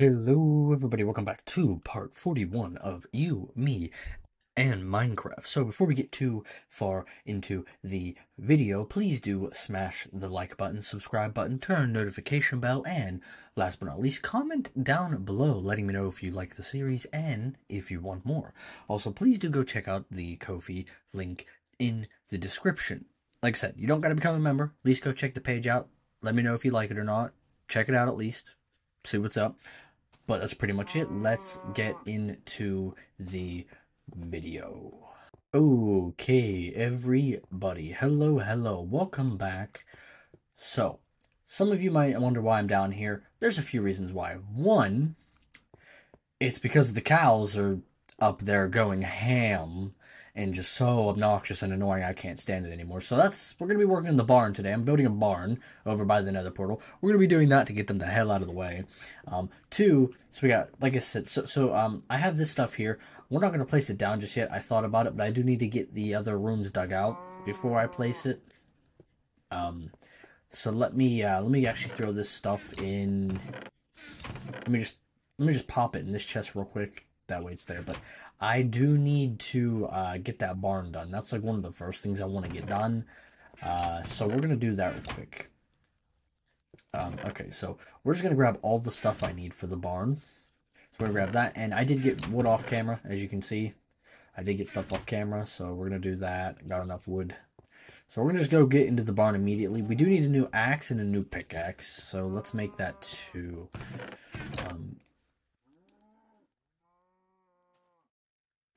Hello everybody, welcome back to part 41 of You, Me, and Minecraft. So before we get too far into the video, please do smash the like button, subscribe button, turn notification bell, and last but not least, comment down below letting me know if you like the series and if you want more. Also, please do go check out the Ko-fi link in the description. Like I said, you don't got to become a member, at least go check the page out. Let me know if you like it or not. Check it out at least. See what's up. But that's pretty much it. Let's get into the video. Okay, everybody. Hello, hello. Welcome back. So, some of you might wonder why I'm down here. There's a few reasons why. One, it's because the cows are up there going ham and just so obnoxious and annoying I can't stand it anymore. So that's we're gonna be working in the barn today. I'm building a barn over by the nether portal. We're gonna be doing that to get them the hell out of the way. Um, two, so we got like I said, so so um I have this stuff here. We're not gonna place it down just yet. I thought about it, but I do need to get the other rooms dug out before I place it. Um so let me uh let me actually throw this stuff in let me just let me just pop it in this chest real quick that way it's there. But I do need to uh, get that barn done. That's like one of the first things I want to get done. Uh, so we're going to do that real quick. Um, okay, so we're just going to grab all the stuff I need for the barn. So we're going to grab that. And I did get wood off camera, as you can see. I did get stuff off camera, so we're going to do that. Got enough wood. So we're going to just go get into the barn immediately. We do need a new axe and a new pickaxe, so let's make that two. Um,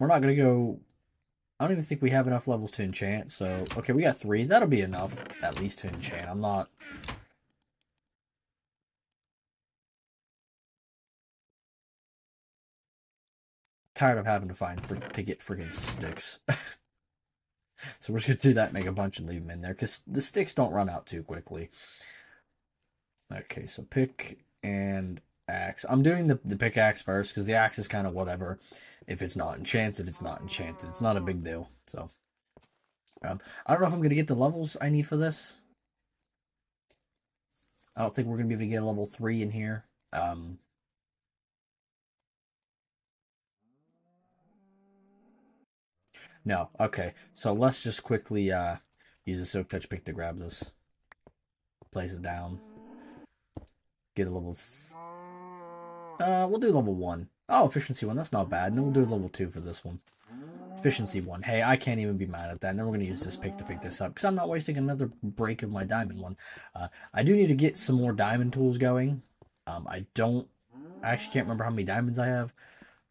We're not going to go... I don't even think we have enough levels to enchant, so... Okay, we got three. That'll be enough, at least, to enchant. I'm not... Tired of having to find for, to get freaking sticks. so we're just to do that, make a bunch, and leave them in there, because the sticks don't run out too quickly. Okay, so pick and axe. I'm doing the, the pickaxe first because the axe is kind of whatever. If it's not enchanted, it's not enchanted. It's not a big deal. So, um, I don't know if I'm going to get the levels I need for this. I don't think we're going to be able to get a level 3 in here. Um, no, okay. So let's just quickly uh, use a Silk Touch pick to grab this. Place it down. Get a level uh, we'll do level 1. Oh, efficiency 1, that's not bad. And then we'll do level 2 for this one. Efficiency 1. Hey, I can't even be mad at that. And then we're going to use this pick to pick this up. Because I'm not wasting another break of my diamond one. Uh, I do need to get some more diamond tools going. Um, I don't... I actually can't remember how many diamonds I have.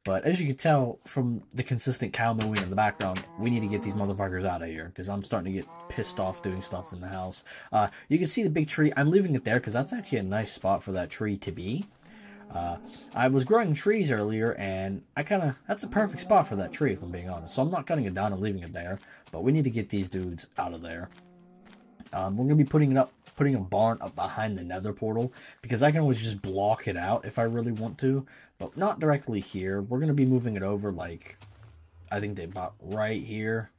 But as you can tell from the consistent cow mooing in the background, we need to get these motherfuckers out of here. Because I'm starting to get pissed off doing stuff in the house. Uh, you can see the big tree. I'm leaving it there because that's actually a nice spot for that tree to be. Uh, I was growing trees earlier, and I kind of, that's a perfect spot for that tree, if I'm being honest. So I'm not cutting it down and leaving it there, but we need to get these dudes out of there. Um, we're going to be putting it up, putting a barn up behind the nether portal, because I can always just block it out if I really want to, but not directly here. We're going to be moving it over, like, I think they bought right here.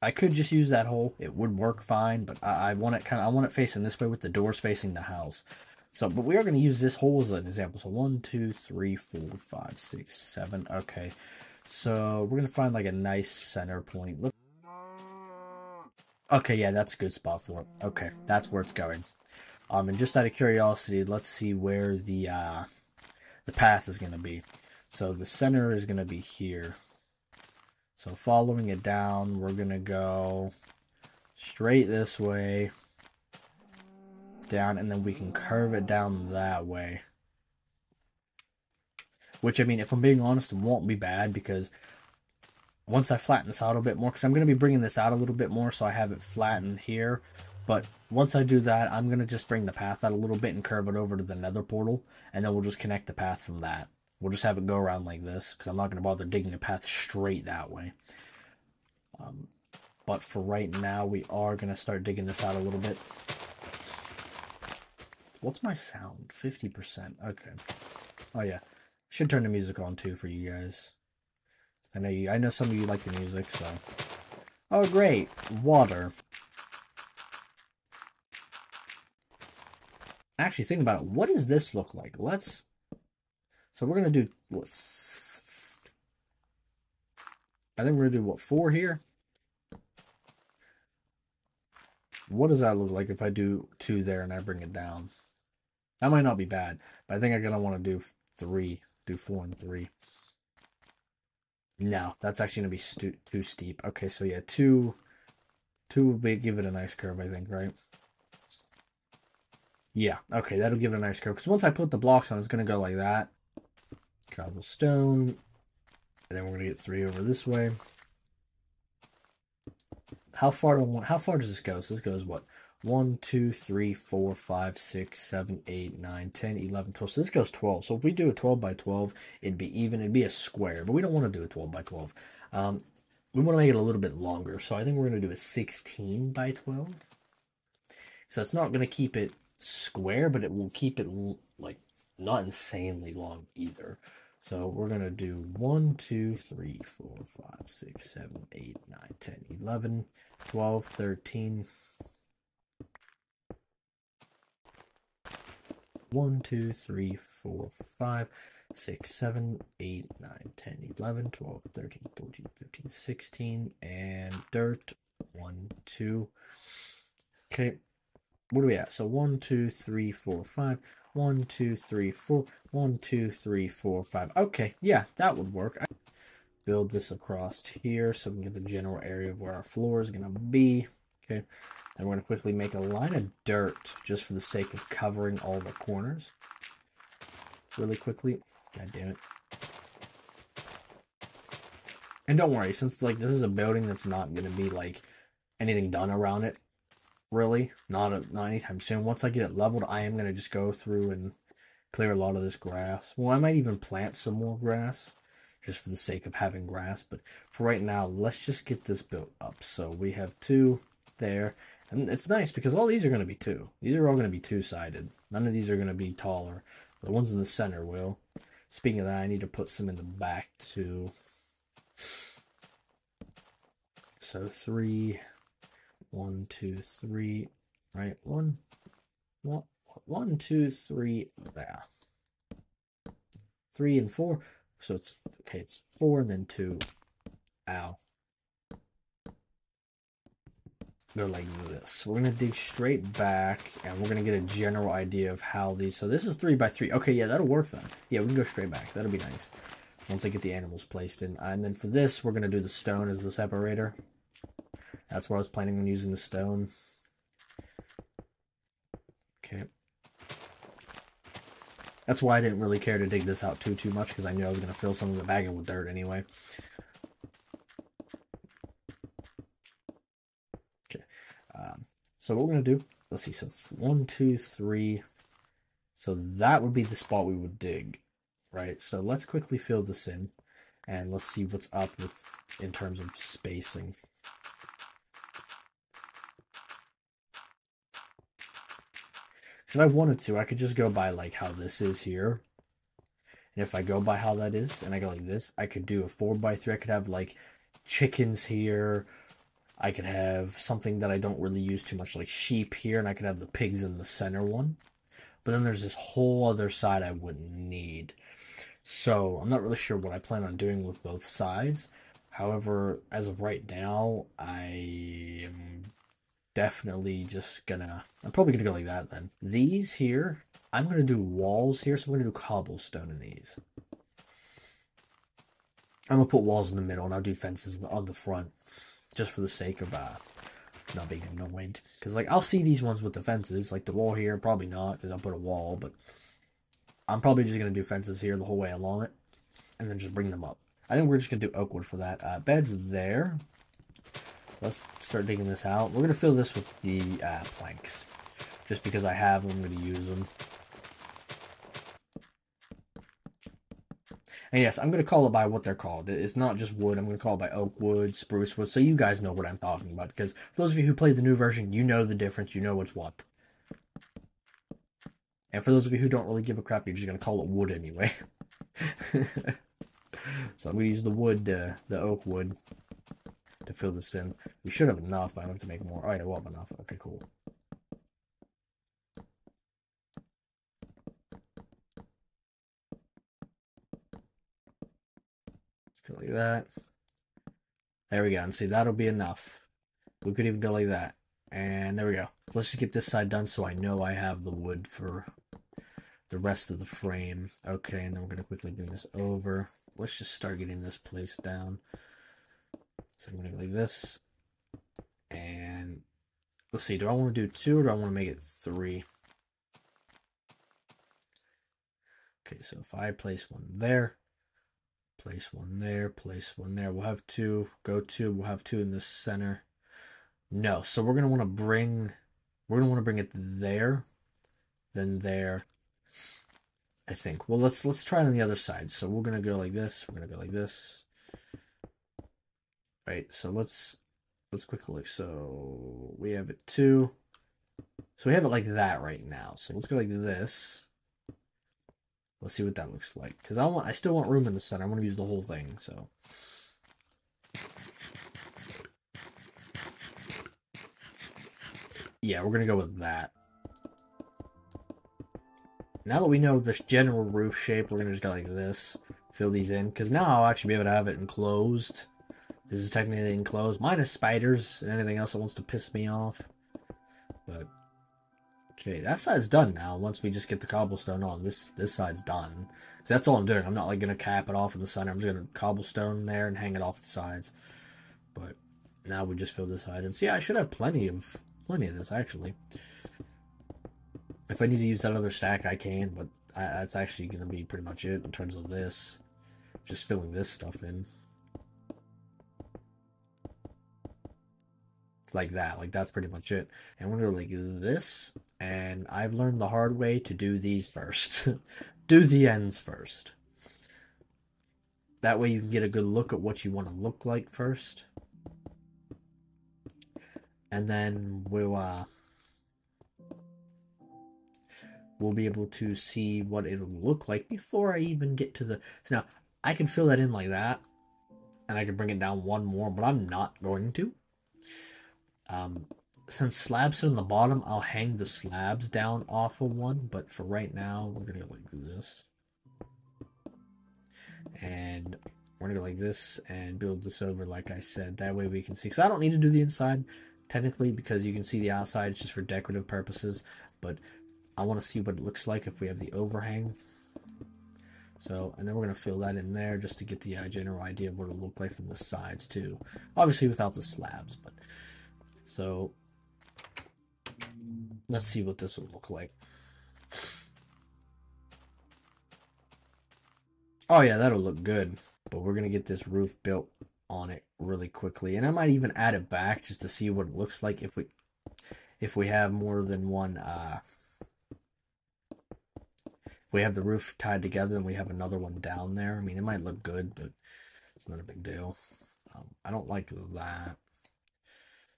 I could just use that hole. It would work fine, but I, I want it kind of, I want it facing this way with the doors facing the house. So, but we are going to use this hole as an example. So one, two, three, four, five, six, seven. Okay. So we're going to find like a nice center point. Look. Okay, yeah, that's a good spot for it. Okay, that's where it's going. Um, and just out of curiosity, let's see where the, uh, the path is going to be. So the center is going to be here. So following it down, we're going to go straight this way, down, and then we can curve it down that way. Which, I mean, if I'm being honest, won't be bad because once I flatten this out a bit more, because I'm going to be bringing this out a little bit more so I have it flattened here. But once I do that, I'm going to just bring the path out a little bit and curve it over to the nether portal, and then we'll just connect the path from that. We'll just have it go around like this because I'm not going to bother digging a path straight that way. Um, but for right now, we are going to start digging this out a little bit. What's my sound? 50%. Okay. Oh, yeah. Should turn the music on, too, for you guys. I know you. I know some of you like the music, so... Oh, great. Water. actually think about it. What does this look like? Let's. So we're gonna do what? I think we're gonna do what four here. What does that look like if I do two there and I bring it down? That might not be bad, but I think I'm gonna want to do three, do four and three. No, that's actually gonna be too steep. Okay, so yeah, two, two will be give it a nice curve, I think, right? Yeah, okay, that'll give it a nice curve. Because once I put the blocks on, it's gonna go like that. Cobblestone, and then we're gonna get three over this way. How far do I how far does this go? So this goes what? 1, 2, 3, 4, 5, 6, 7, 8, 9, 10, 11, 12. So this goes 12. So if we do a 12 by 12, it'd be even. It'd be a square, but we don't want to do a 12 by 12. Um, we want to make it a little bit longer. So I think we're going to do a 16 by 12. So it's not going to keep it square, but it will keep it like not insanely long either. So we're going to do 1, 2, 3, 4, 5, 6, 7, 8, 9, 10, 11, 12, 13, 1, 2, 3, 4, 5, 6, 7, 8, 9, 10, 11, 12, 13, 14, 15, 16, and dirt. 1, 2. Okay. What are we at? So 1, 2, 3, 4, 5. 1, 2, 3, 4. 1, 2, 3, 4, 5. Okay. Yeah, that would work. I build this across here so we can get the general area of where our floor is going to be. Okay. And we're going to quickly make a line of dirt just for the sake of covering all the corners. Really quickly. God damn it. And don't worry, since like this is a building that's not going to be like anything done around it, really, not a, not anytime soon. Once I get it leveled, I am going to just go through and clear a lot of this grass. Well, I might even plant some more grass just for the sake of having grass. But for right now, let's just get this built up. So we have two there. And it's nice because all these are going to be two. These are all going to be two-sided. None of these are going to be taller. The ones in the center will. Speaking of that, I need to put some in the back too. So three, one, two, three, right? One, one, one, two, three, there. Three and four. So it's, okay, it's four and then two. Ow. Go like this. We're going to dig straight back, and we're going to get a general idea of how these... So this is 3 by 3 Okay, yeah, that'll work then. Yeah, we can go straight back. That'll be nice. Once I get the animals placed in. And then for this, we're going to do the stone as the separator. That's what I was planning on using the stone. Okay. That's why I didn't really care to dig this out too, too much, because I knew I was going to fill some of the bag with dirt anyway. So what we're going to do, let's see, so it's one, two, three. So that would be the spot we would dig, right? So let's quickly fill this in and let's see what's up with in terms of spacing. So if I wanted to, I could just go by like how this is here. And if I go by how that is, and I go like this, I could do a 4 by 3 I could have like chickens here, I could have something that I don't really use too much, like sheep here, and I could have the pigs in the center one. But then there's this whole other side I wouldn't need. So I'm not really sure what I plan on doing with both sides. However, as of right now, I am definitely just gonna, I'm probably gonna go like that then. These here, I'm gonna do walls here, so I'm gonna do cobblestone in these. I'm gonna put walls in the middle and I'll do fences on the front just for the sake of uh, not being annoyed. Because, like, I'll see these ones with the fences, like the wall here, probably not, because I'll put a wall, but I'm probably just going to do fences here the whole way along it, and then just bring them up. I think we're just going to do oak wood for that. Uh, beds there. Let's start digging this out. We're going to fill this with the uh, planks, just because I have them, I'm going to use them. And yes, I'm going to call it by what they're called. It's not just wood. I'm going to call it by oak wood, spruce wood, so you guys know what I'm talking about. Because for those of you who play the new version, you know the difference. You know what's what. And for those of you who don't really give a crap, you're just going to call it wood anyway. so I'm going to use the wood, uh, the oak wood, to fill this in. We should have enough, but I have to make more. Oh, yeah, we'll have enough. Okay, cool. Like that. There we go. And see, that'll be enough. We could even go like that. And there we go. So let's just get this side done so I know I have the wood for the rest of the frame. Okay, and then we're going to quickly bring this over. Let's just start getting this place down. So I'm going to like this. And let's see, do I want to do two or do I want to make it three? Okay, so if I place one there, place one there, place one there, we'll have two, go two, we'll have two in the center. No, so we're going to want to bring, we're going to want to bring it there, then there, I think. Well, let's let's try it on the other side. So we're gonna go like this. We're gonna go like this. Right. So let's let's quickly look. So we have it two. So we have it like that right now. So let's go like this. Let's see what that looks like. Because I want I still want room in the center. I want to use the whole thing. So. Yeah, we're gonna go with that. Now that we know this general roof shape, we're to just go like this. Fill these in. Because now I'll actually be able to have it enclosed. This is technically enclosed. Minus spiders and anything else that wants to piss me off. But, okay, that side's done now. Once we just get the cobblestone on, this this side's done. that's all I'm doing. I'm not like going to cap it off in the center. I'm just going to cobblestone there and hang it off the sides. But now we just fill this side. And see, I should have plenty of plenty of this, actually. If I need to use that other stack, I can, but I, that's actually going to be pretty much it in terms of this. Just filling this stuff in. Like that, like that's pretty much it. And we're to like this, and I've learned the hard way to do these first. do the ends first. That way you can get a good look at what you want to look like first. And then we'll uh, we'll be able to see what it'll look like before I even get to the. So now I can fill that in like that, and I can bring it down one more, but I'm not going to. Um, since slabs are in the bottom, I'll hang the slabs down off of one, but for right now, we're gonna go like this. And we're gonna go like this and build this over like I said. That way we can see, because I don't need to do the inside, technically, because you can see the outside, it's just for decorative purposes, but I want to see what it looks like if we have the overhang. So, and then we're going to fill that in there just to get the uh, general idea of what it'll look like from the sides too. Obviously without the slabs, but so let's see what this will look like. Oh yeah, that'll look good. But we're going to get this roof built on it really quickly. And I might even add it back just to see what it looks like if we if we have more than one uh we have the roof tied together and we have another one down there, I mean, it might look good, but it's not a big deal. Um, I don't like that.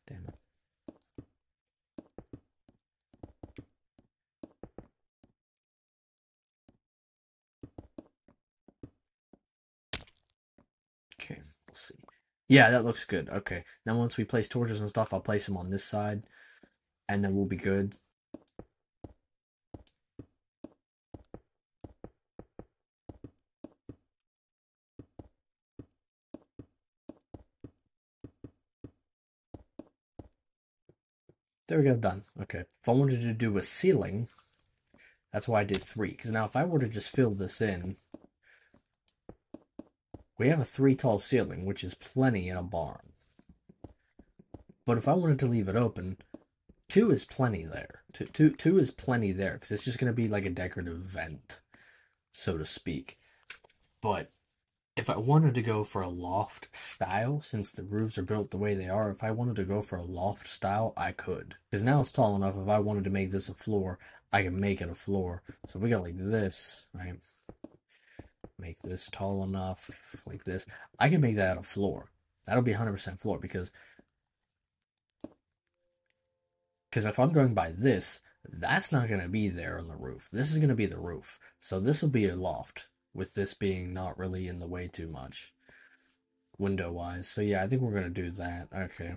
Damn it. Okay, let's see. Yeah, that looks good. Okay. Now once we place torches and stuff, I'll place them on this side. And then we'll be good. There we go, done. Okay. If I wanted to do a ceiling, that's why I did three. Because now if I were to just fill this in, we have a three tall ceiling, which is plenty in a barn. But if I wanted to leave it open, two is plenty there. Two, two, two is plenty there because it's just going to be like a decorative vent, so to speak. But if I wanted to go for a loft style, since the roofs are built the way they are, if I wanted to go for a loft style, I could. Because now it's tall enough, if I wanted to make this a floor, I can make it a floor. So we got like this, right? Make this tall enough, like this. I can make that a floor. That'll be 100% floor, because... Because if I'm going by this, that's not going to be there on the roof. This is going to be the roof. So this will be a loft with this being not really in the way too much window wise. So yeah, I think we're going to do that. Okay.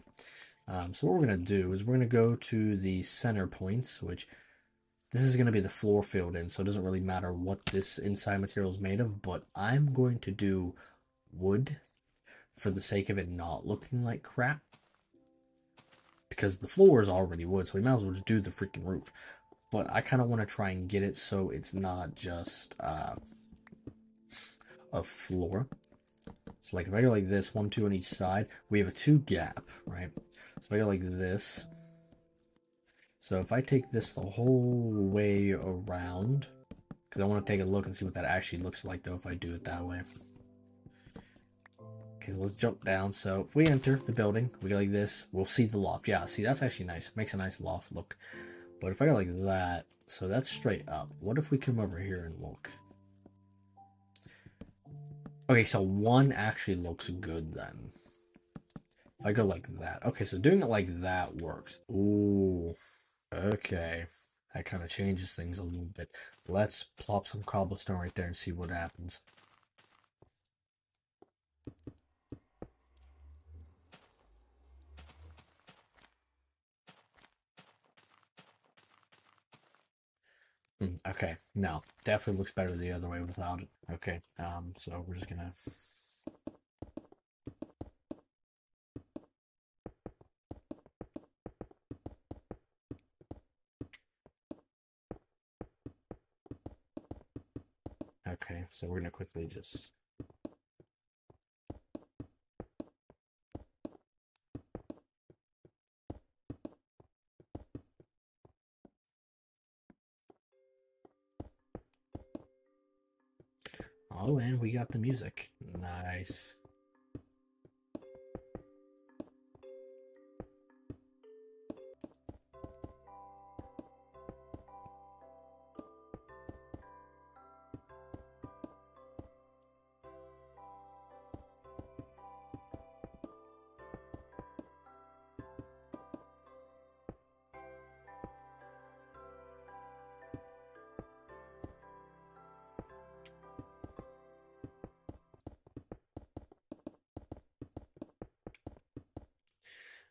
Um, so what we're going to do is we're going to go to the center points, which this is going to be the floor filled in. So it doesn't really matter what this inside material is made of, but I'm going to do wood for the sake of it not looking like crap. Because the floor is already wood, so we might as well just do the freaking roof. But I kind of want to try and get it so it's not just uh, a floor. So like if I go like this, one, two on each side, we have a two gap, right? So if I go like this, so if I take this the whole way around, because I want to take a look and see what that actually looks like though if I do it that way. Okay, so let's jump down. So if we enter the building, we go like this, we'll see the loft. Yeah, see, that's actually nice. It makes a nice loft look. But if I go like that, so that's straight up. What if we come over here and look? Okay, so one actually looks good then. If I go like that. Okay, so doing it like that works. Ooh, okay. That kind of changes things a little bit. Let's plop some cobblestone right there and see what happens. Mm, okay, no, definitely looks better the other way without it. Okay, um, so we're just gonna. Okay, so we're gonna quickly just Oh, and we got the music. Nice.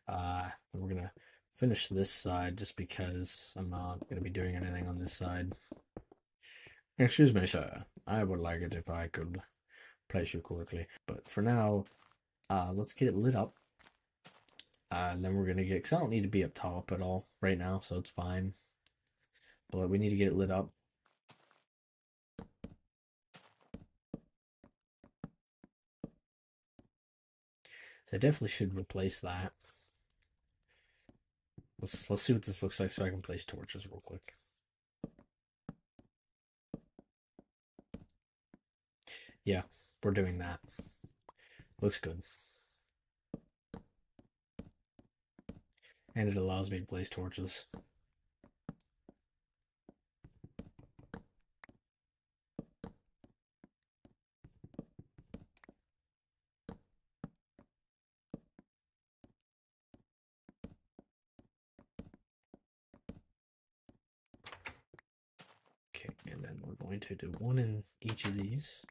Uh, we're gonna finish this side just because I'm not gonna be doing anything on this side. Excuse me, sir. I would like it if I could place you correctly. But for now, uh, let's get it lit up. Uh, and then we're gonna get, because I don't need to be up top at all right now, so it's fine. But we need to get it lit up. So I definitely should replace that. Let's let's see what this looks like so I can place torches real quick. Yeah, we're doing that. Looks good. And it allows me to place torches. Okay, and to do one in each of these.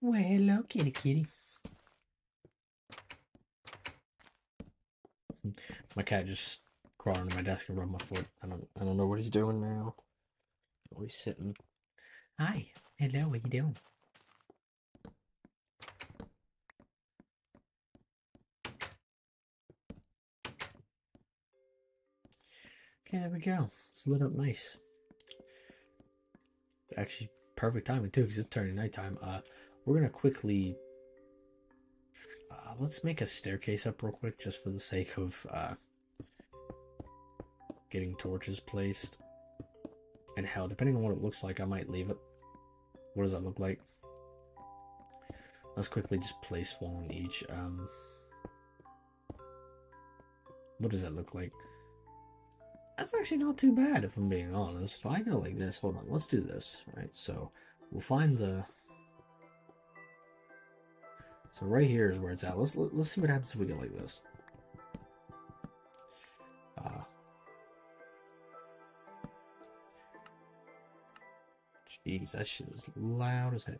Well, hello, kitty kitty. Hmm. My cat just crawled under my desk and rubbed my foot. I don't I don't know what he's doing now. He's sitting. Hi, hello, what are you doing? Okay, there we go. It's lit up nice. Actually, perfect timing too, because it's turning nighttime. Uh, we're gonna quickly. Uh, let's make a staircase up real quick, just for the sake of uh, getting torches placed. And hell, depending on what it looks like, I might leave it. What does that look like? Let's quickly just place one on each. Um, what does that look like? That's actually not too bad if I'm being honest. I go like this, hold on, let's do this, right? So we'll find the. So right here is where it's at. Let's let's see what happens if we go like this. Uh, jeez, that shit is loud as hell.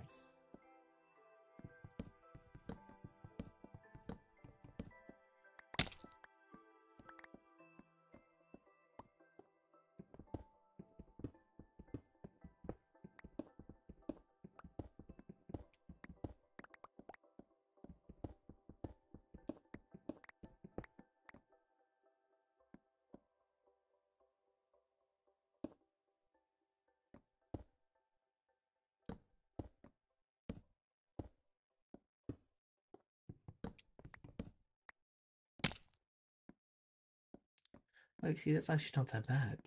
Like, see, that's actually not that bad.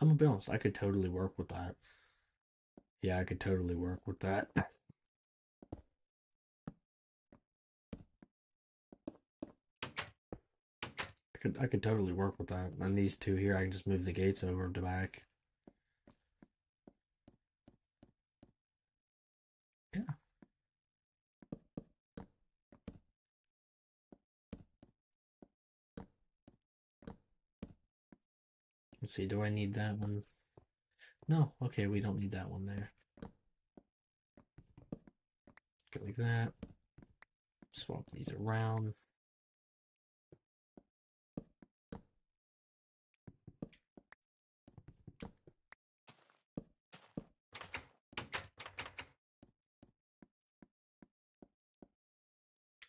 I'm gonna be honest, I could totally work with that. Yeah, I could totally work with that. I could I could totally work with that. And these two here, I can just move the gates over to back. Yeah. Let's see, do I need that one? No, okay, we don't need that one there. Go like that. Swap these around.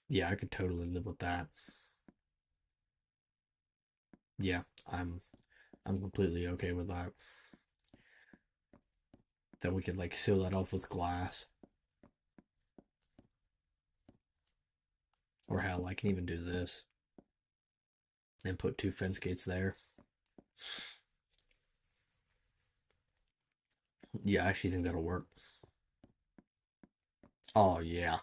Yeah, I could totally live with that. Yeah, I'm I'm completely okay with that. Then we could like seal that off with glass. Or hell, I can even do this. And put two fence gates there. Yeah, I actually think that'll work. Oh, yeah.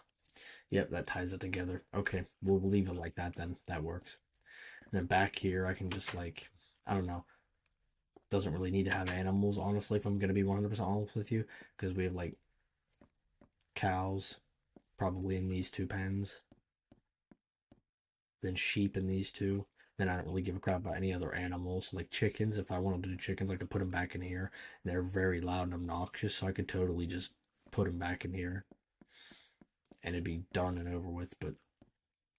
Yep, that ties it together. Okay, we'll leave it like that then. That works. And then back here, I can just like, I don't know. Doesn't really need to have animals, honestly, if I'm going to be 100% honest with you. Because we have like cows, probably in these two pens. Then sheep in these two. Then I don't really give a crap about any other animals. Like chickens, if I wanted to do chickens, I could put them back in here. They're very loud and obnoxious, so I could totally just put them back in here and it'd be done and over with. But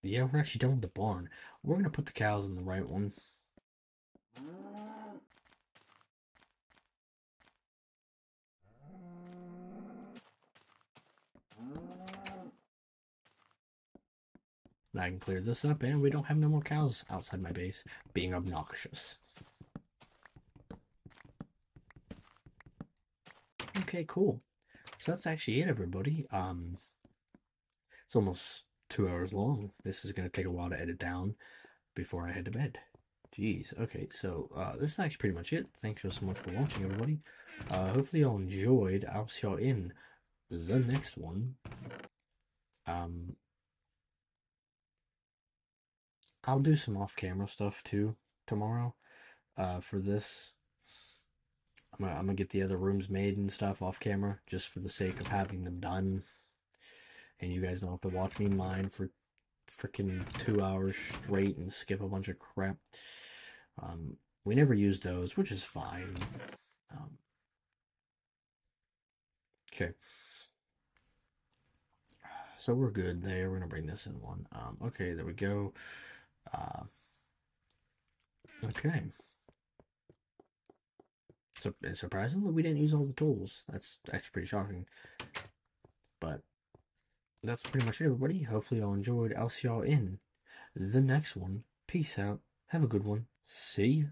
yeah, we're actually done with the barn. We're gonna put the cows in the right one. I can clear this up and we don't have no more cows outside my base being obnoxious. Okay, cool. So that's actually it, everybody. Um, it's almost two hours long. This is going to take a while to edit down before I head to bed. Jeez. Okay, so uh, this is actually pretty much it. Thanks so much for watching, everybody. Uh, hopefully y'all enjoyed. I'll see y'all in the next one. Um, I'll do some off-camera stuff too tomorrow. Uh, for this, I'm gonna, I'm gonna get the other rooms made and stuff off camera just for the sake of having them done and you guys don't have to watch me mine for freaking two hours straight and skip a bunch of crap. Um, we never use those, which is fine. Um, okay. So we're good there. We're going to bring this in one. Um, okay, there we go. Uh, okay. So, surprisingly, we didn't use all the tools. That's actually pretty shocking. But that's pretty much it, everybody. Hopefully, y'all enjoyed. I'll see y'all in the next one. Peace out. Have a good one. See ya.